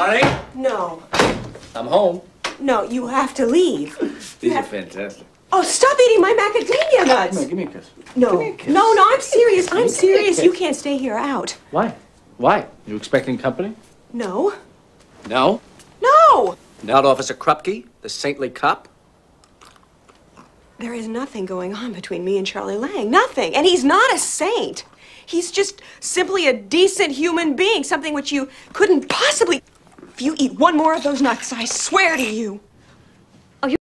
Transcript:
Honey, No. I'm home. No, you have to leave. These are fantastic. Oh, stop eating my macadamia nuts. Come here, give me a kiss. No. me a kiss. No, no, I'm serious. I'm serious. You can't stay here out. Why? Why? You expecting company? No. No? No! Not Officer Krupke, the saintly cop? There is nothing going on between me and Charlie Lang. Nothing. And he's not a saint. He's just simply a decent human being, something which you couldn't possibly. If you eat one more of those nuts, I swear to you.